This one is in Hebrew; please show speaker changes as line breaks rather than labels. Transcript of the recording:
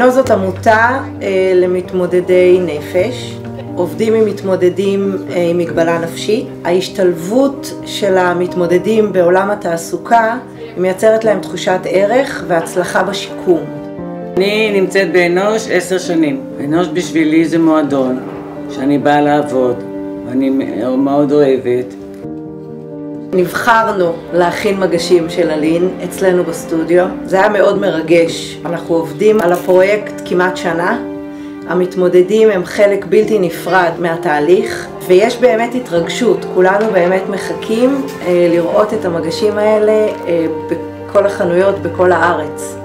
עינו זאת עמותה אה, למתמודדי נפש, עובדים עם מתמודדים אה, עם מגבלה נפשית. ההשתלבות של המתמודדים בעולם התעסוקה מייצרת להם תחושת ערך והצלחה בשיקום.
אני נמצאת באנוש עשר שנים. אנוש בשבילי זה מועדון שאני באה לעבוד, ואני מאוד אוהבת.
נבחרנו להכין מגשים של אלין אצלנו בסטודיו. זה היה מאוד מרגש. אנחנו עובדים על הפרויקט כמעט שנה. המתמודדים הם חלק בלתי נפרד מהתהליך, ויש באמת התרגשות. כולנו באמת מחכים אה, לראות את המגשים האלה אה, בכל החנויות בכל הארץ.